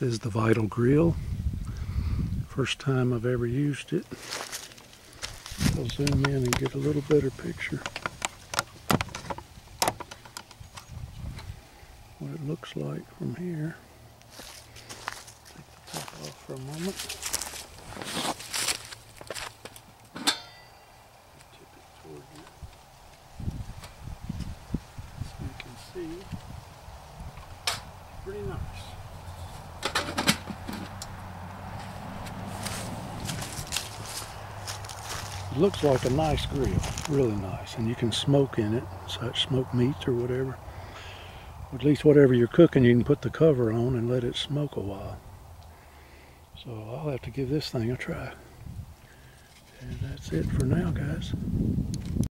Is the Vital Grill. First time I've ever used it. I'll zoom in and get a little better picture. What it looks like from here. Take the top off for a moment. Tip it toward you. So you can see. Pretty nice. It looks like a nice grill, really nice, and you can smoke in it, such smoked meats or whatever. At least whatever you're cooking, you can put the cover on and let it smoke a while. So I'll have to give this thing a try. And that's it for now, guys.